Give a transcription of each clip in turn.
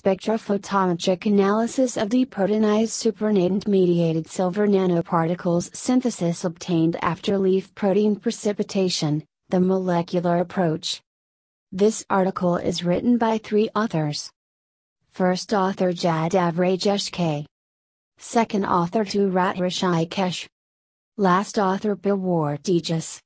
spectrophotometric analysis of deproteinized supernatant mediated silver nanoparticles synthesis obtained after leaf protein precipitation, the molecular approach. This article is written by three authors. First author Jadav Rajesh K. Second author Turat Rishikesh. Last author Pawar Tejas.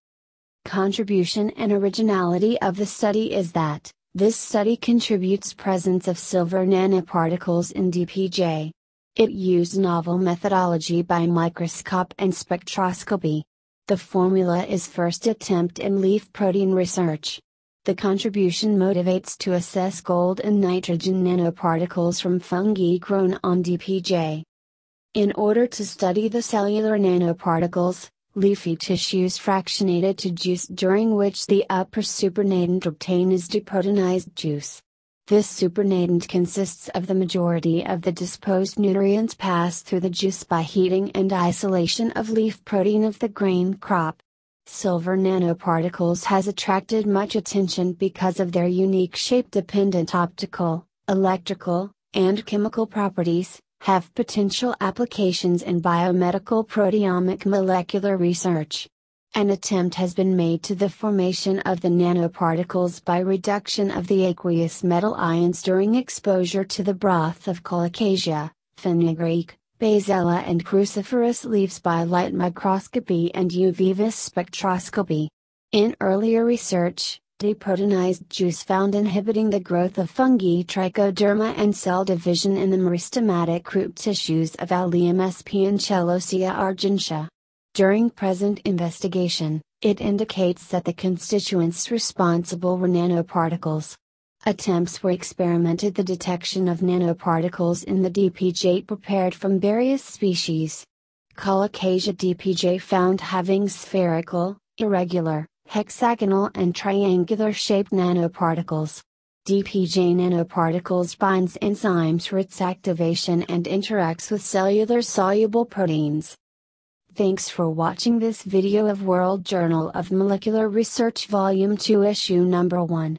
Contribution and originality of the study is that, this study contributes presence of silver nanoparticles in DPJ. It used novel methodology by microscope and spectroscopy. The formula is first attempt in leaf protein research. The contribution motivates to assess gold and nitrogen nanoparticles from fungi grown on DPJ. In order to study the cellular nanoparticles, leafy tissues fractionated to juice during which the upper supernatant obtained is deproteinized juice. This supernatant consists of the majority of the disposed nutrients passed through the juice by heating and isolation of leaf protein of the grain crop. Silver nanoparticles has attracted much attention because of their unique shape-dependent optical, electrical, and chemical properties, have potential applications in biomedical proteomic molecular research. An attempt has been made to the formation of the nanoparticles by reduction of the aqueous metal ions during exposure to the broth of Colocasia, fenugreek, Basella and cruciferous leaves by light microscopy and UV vis spectroscopy. In earlier research, deproteinized juice found inhibiting the growth of fungi trichoderma and cell division in the meristematic root tissues of Allium sp and Celosia argentea. During present investigation, it indicates that the constituents responsible were nanoparticles. Attempts were experimented the detection of nanoparticles in the DPJ prepared from various species. Colocasia DPJ found having spherical, irregular, hexagonal and triangular shaped nanoparticles. DPJ nanoparticles binds enzymes for its activation and interacts with cellular soluble proteins. Thanks for watching this video of World Journal of Molecular Research Volume 2 Issue Number 1.